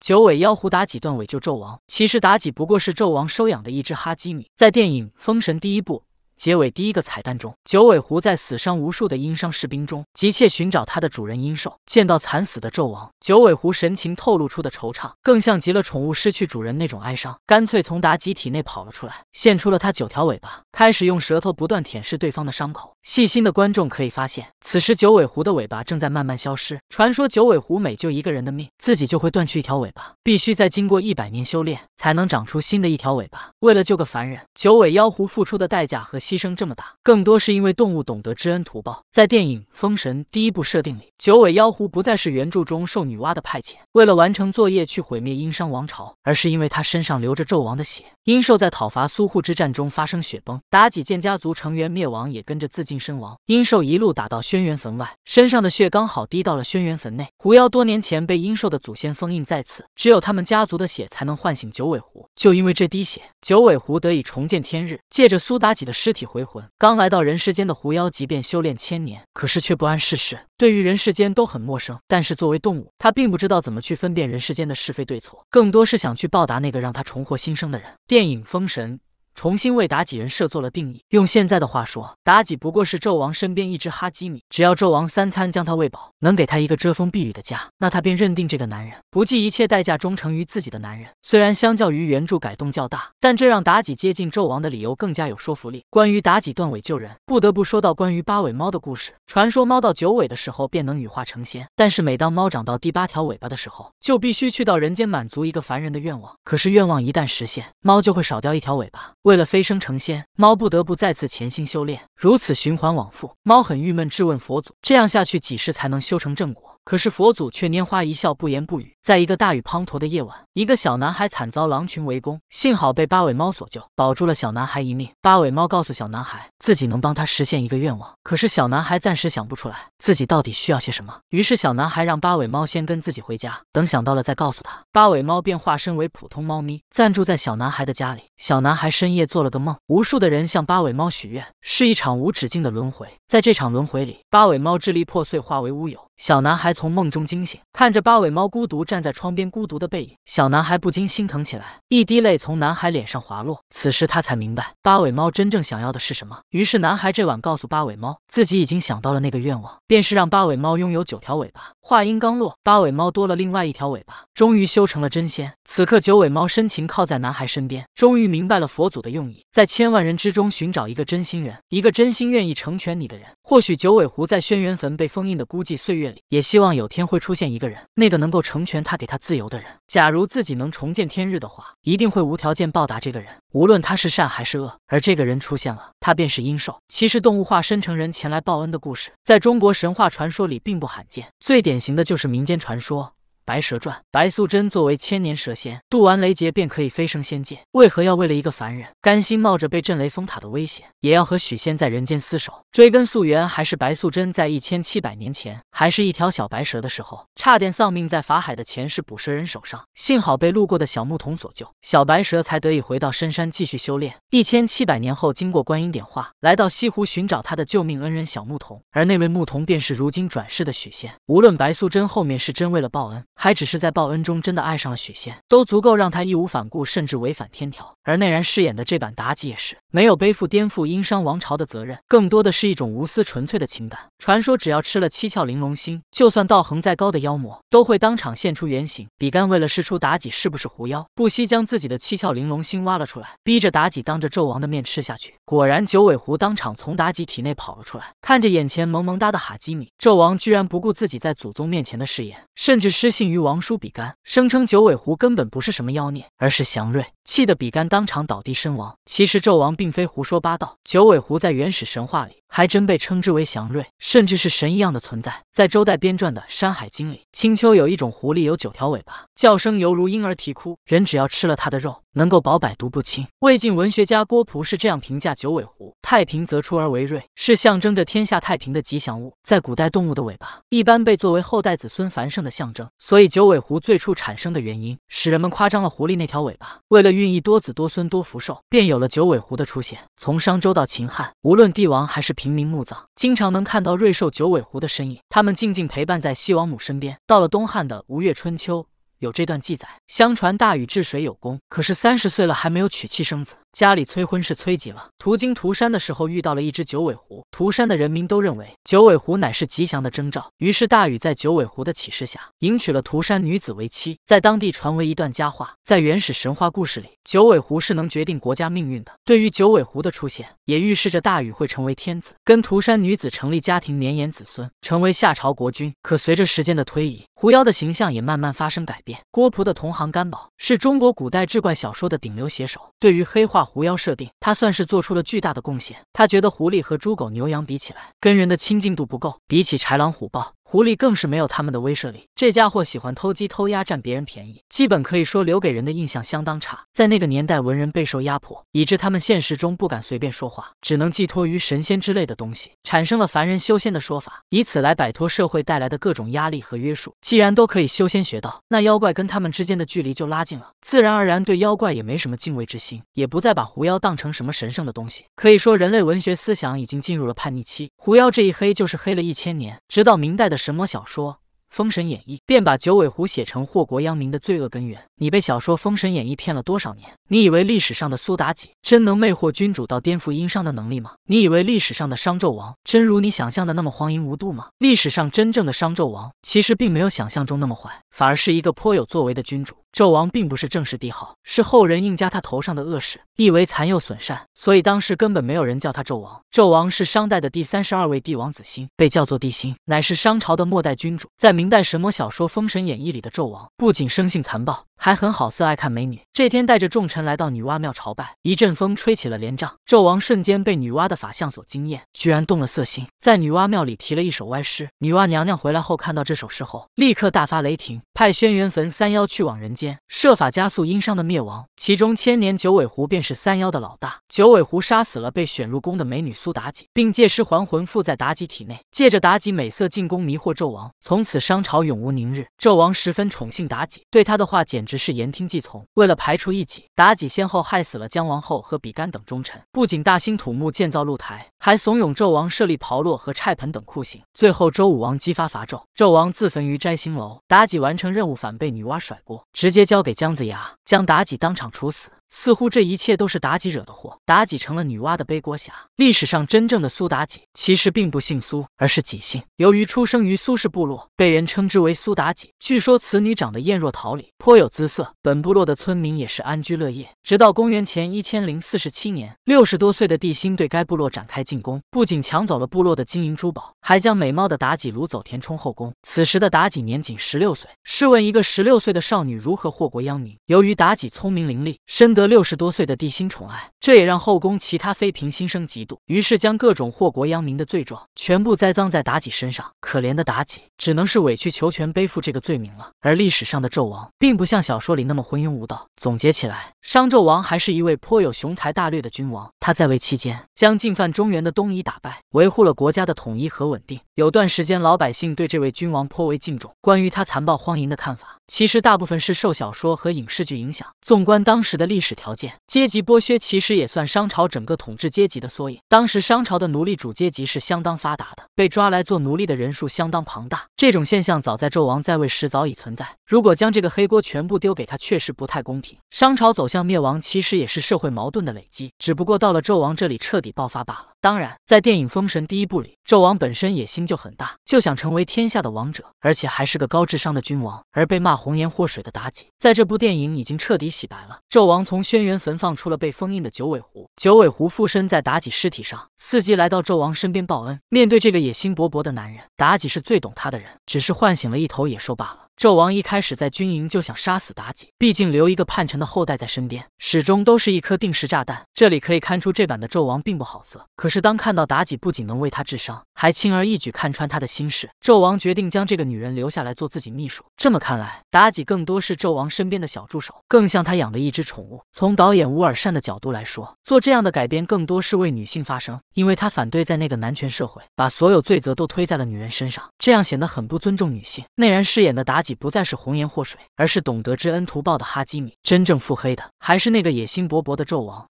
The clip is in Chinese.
九尾妖狐妲己断尾救纣王。其实妲己不过是纣王收养的一只哈基米。在电影《封神》第一部。结尾第一个彩蛋中，九尾狐在死伤无数的殷商士兵中，急切寻找它的主人殷寿。见到惨死的纣王，九尾狐神情透露出的惆怅，更像极了宠物失去主人那种哀伤，干脆从妲己体内跑了出来，现出了它九条尾巴，开始用舌头不断舔舐对方的伤口。细心的观众可以发现，此时九尾狐的尾巴正在慢慢消失。传说九尾狐每救一个人的命，自己就会断去一条尾巴，必须再经过一百年修炼，才能长出新的一条尾巴。为了救个凡人，九尾妖狐付出的代价和牺牲这么大。更多是因为动物懂得知恩图报。在电影《封神》第一部设定里，九尾妖狐不再是原著中受女娲的派遣，为了完成作业去毁灭殷商王朝，而是因为他身上流着纣王的血。殷寿在讨伐苏护之战中发生雪崩，妲己见家族成员灭亡，也跟着自尽身亡。殷寿一路打到轩辕坟外，身上的血刚好滴到了轩辕坟内。狐妖多年前被殷寿的祖先封印在此，只有他们家族的血才能唤醒九尾狐。就因为这滴血，九尾狐得以重见天日，借着苏妲己的尸体体回魂。刚来到人世间的狐妖，即便修炼千年，可是却不谙世事，对于人世间都很陌生。但是作为动物，它并不知道怎么去分辨人世间的是非对错，更多是想去报答那个让它重获新生的人。电影《封神》。重新为妲己人设做了定义。用现在的话说，妲己不过是纣王身边一只哈基米。只要纣王三餐将他喂饱，能给他一个遮风避雨的家，那他便认定这个男人不计一切代价忠诚于自己的男人。虽然相较于原著改动较大，但这让妲己接近纣王的理由更加有说服力。关于妲己断尾救人，不得不说到关于八尾猫的故事。传说猫到九尾的时候便能羽化成仙，但是每当猫长到第八条尾巴的时候，就必须去到人间满足一个凡人的愿望。可是愿望一旦实现，猫就会少掉一条尾巴。为了飞升成仙，猫不得不再次潜心修炼，如此循环往复。猫很郁闷，质问佛祖：这样下去几世才能修成正果？可是佛祖却拈花一笑，不言不语。在一个大雨滂沱的夜晚，一个小男孩惨遭狼群围攻，幸好被八尾猫所救，保住了小男孩一命。八尾猫告诉小男孩，自己能帮他实现一个愿望。可是小男孩暂时想不出来自己到底需要些什么。于是小男孩让八尾猫先跟自己回家，等想到了再告诉他。八尾猫便化身为普通猫咪，暂住在小男孩的家里。小男孩深夜做了个梦，无数的人向八尾猫许愿，是一场无止境的轮回。在这场轮回里，八尾猫支离破碎，化为乌有。小男孩从梦中惊醒，看着八尾猫孤独站在窗边，孤独的背影，小男孩不禁心疼起来，一滴泪从男孩脸上滑落。此时他才明白八尾猫真正想要的是什么。于是男孩这晚告诉八尾猫，自己已经想到了那个愿望，便是让八尾猫拥有九条尾巴。话音刚落，八尾猫多了另外一条尾巴，终于修成了真仙。此刻九尾猫深情靠在男孩身边，终于明白了佛祖的用意，在千万人之中寻找一个真心人，一个真心愿意成全你的人。或许九尾狐在轩辕坟被封印的孤寂岁月里。也希望有天会出现一个人，那个能够成全他、给他自由的人。假如自己能重见天日的话，一定会无条件报答这个人，无论他是善还是恶。而这个人出现了，他便是阴兽。其实动物化身成人前来报恩的故事，在中国神话传说里并不罕见，最典型的就是民间传说。白蛇传，白素贞作为千年蛇仙，渡完雷劫便可以飞升仙界。为何要为了一个凡人，甘心冒着被震雷峰塔的危险，也要和许仙在人间厮守？追根溯源，还是白素贞在一千七百年前，还是一条小白蛇的时候，差点丧命在法海的前世捕蛇人手上，幸好被路过的小牧童所救，小白蛇才得以回到深山继续修炼。一千七百年后，经过观音点化，来到西湖寻找他的救命恩人小牧童，而那位牧童便是如今转世的许仙。无论白素贞后面是真为了报恩。还只是在报恩中真的爱上了许仙，都足够让他义无反顾，甚至违反天条。而内然饰演的这版妲己也是没有背负颠覆殷商王朝的责任，更多的是一种无私纯粹的情感。传说只要吃了七窍玲珑心，就算道行再高的妖魔，都会当场现出原形。比干为了试出妲己是不是狐妖，不惜将自己的七窍玲珑心挖了出来，逼着妲己当着纣王的面吃下去。果然，九尾狐当场从妲己体内跑了出来，看着眼前萌萌哒的哈基米，纣王居然不顾自己在祖宗面前的誓言，甚至失信。于王叔比干，声称九尾狐根本不是什么妖孽，而是祥瑞，气得比干当场倒地身亡。其实纣王并非胡说八道，九尾狐在原始神话里。还真被称之为祥瑞，甚至是神一样的存在。在周代编撰的《山海经》里，青丘有一种狐狸，有九条尾巴，叫声犹如婴儿啼哭，人只要吃了它的肉，能够保百毒不侵。魏晋文学家郭璞是这样评价九尾狐：太平则出而为瑞，是象征着天下太平的吉祥物。在古代，动物的尾巴一般被作为后代子孙繁盛的象征，所所以九尾狐最初产生的原因，使人们夸张了狐狸那条尾巴。为了寓意多子多孙多福寿，便有了九尾狐的出现。从商周到秦汉，无论帝王还是平民墓葬，经常能看到瑞兽九尾狐的身影。他们静静陪伴在西王母身边。到了东汉的《吴越春秋》，有这段记载。相传大禹治水有功，可是三十岁了还没有娶妻生子，家里催婚是催急了。途经涂山的时候遇到了一只九尾狐，涂山的人民都认为九尾狐乃是吉祥的征兆，于是大禹在九尾狐的启示下迎娶了涂山女子为妻，在当地传为一段佳话。在原始神话故事里，九尾狐是能决定国家命运的。对于九尾狐的出现，也预示着大禹会成为天子，跟涂山女子成立家庭，绵延子孙，成为夏朝国君。可随着时间的推移，狐妖的形象也慢慢发生改变。郭璞的同行干宝是中国古代志怪小说的顶流写手，对于黑化狐妖设定，他算是做出了巨大的贡献。他觉得狐狸和猪狗牛羊比起来，跟人的亲近度不够，比起豺狼虎豹。狐狸更是没有他们的威慑力，这家伙喜欢偷鸡偷鸭占别人便宜，基本可以说留给人的印象相当差。在那个年代，文人备受压迫，以致他们现实中不敢随便说话，只能寄托于神仙之类的东西，产生了凡人修仙的说法，以此来摆脱社会带来的各种压力和约束。既然都可以修仙学道，那妖怪跟他们之间的距离就拉近了，自然而然对妖怪也没什么敬畏之心，也不再把狐妖当成什么神圣的东西。可以说，人类文学思想已经进入了叛逆期，狐妖这一黑就是黑了一千年，直到明代的神魔小说。《封神演义》便把九尾狐写成祸国殃民的罪恶根源。你被小说《封神演义》骗了多少年？你以为历史上的苏妲己真能魅惑君主到颠覆殷商的能力吗？你以为历史上的商纣王真如你想象的那么荒淫无度吗？历史上真正的商纣王其实并没有想象中那么坏，反而是一个颇有作为的君主。纣王并不是正式帝号，是后人硬加他头上的恶事，意为残又损善，所以当时根本没有人叫他纣王。纣王是商代的第三十二位帝王子辛，被叫做帝辛，乃是商朝的末代君主。在明代神魔小说《封神演义》里的纣王，不仅生性残暴。还很好色，爱看美女。这天，带着众臣来到女娲庙朝拜，一阵风吹起了帘帐，纣王瞬间被女娲的法相所惊艳，居然动了色心，在女娲庙里提了一首歪诗。女娲娘娘回来后，看到这首诗后，立刻大发雷霆，派轩辕坟三妖去往人间，设法加速殷商的灭亡。其中，千年九尾狐便是三妖的老大。九尾狐杀死了被选入宫的美女苏妲己，并借尸还魂附在妲己体内，借着妲己美色进宫迷惑纣王。从此，商朝永无宁日。纣王十分宠幸妲己，对他的话简。直是言听计从。为了排除异己，妲己先后害死了姜王后和比干等忠臣，不仅大兴土木建造露台，还怂恿纣王设立炮烙和菜盆等酷刑。最后，周武王姬发伐纣，纣王自焚于摘星楼。妲己完成任务，反被女娲甩锅，直接交给姜子牙，将妲己当场处死。似乎这一切都是妲己惹的祸，妲己成了女娲的背锅侠。历史上真正的苏妲己其实并不姓苏，而是己姓。由于出生于苏氏部落，被人称之为苏妲己。据说此女长得艳若桃李，颇有姿色。本部落的村民也是安居乐业。直到公元前一千零四十七年，六十多岁的帝辛对该部落展开进攻，不仅抢走了部落的金银珠宝，还将美貌的妲己掳走填充后宫。此时的妲己年仅十六岁，试问一个十六岁的少女如何祸国殃民？由于妲己聪明伶俐，身得六十多岁的帝辛宠爱，这也让后宫其他妃嫔心生嫉妒，于是将各种祸国殃民的罪状全部栽赃在妲己身上。可怜的妲己只能是委曲求全，背负这个罪名了。而历史上的纣王，并不像小说里那么昏庸无道。总结起来，商纣王还是一位颇有雄才大略的君王。他在位期间，将进犯中原的东夷打败，维护了国家的统一和稳定。有段时间，老百姓对这位君王颇为敬重。关于他残暴荒淫的看法。其实大部分是受小说和影视剧影响。纵观当时的历史条件，阶级剥削其实也算商朝整个统治阶级的缩影。当时商朝的奴隶主阶级是相当发达的，被抓来做奴隶的人数相当庞大。这种现象早在纣王在位时早已存在。如果将这个黑锅全部丢给他，确实不太公平。商朝走向灭亡，其实也是社会矛盾的累积，只不过到了纣王这里彻底爆发罢了。当然，在电影《封神》第一部里，纣王本身野心就很大，就想成为天下的王者，而且还是个高智商的君王。而被骂红颜祸水的妲己，在这部电影已经彻底洗白了。纣王从轩辕坟放出了被封印的九尾狐，九尾狐附身在妲己尸体上，伺机来到纣王身边报恩。面对这个野心勃勃的男人，妲己是最懂他的人，只是唤醒了一头野兽罢了。纣王一开始在军营就想杀死妲己，毕竟留一个叛臣的后代在身边，始终都是一颗定时炸弹。这里可以看出，这版的纣王并不好色。可是当看到妲己不仅能为他治伤，还轻而易举看穿他的心事，纣王决定将这个女人留下来做自己秘书。这么看来，妲己更多是纣王身边的小助手，更像他养的一只宠物。从导演乌尔善的角度来说，做这样的改编更多是为女性发声，因为他反对在那个男权社会把所有罪责都推在了女人身上，这样显得很不尊重女性。内然饰演的妲己己。不再是红颜祸水，而是懂得知恩图报的哈基米。真正腹黑的，还是那个野心勃勃的纣王。